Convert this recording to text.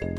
うん。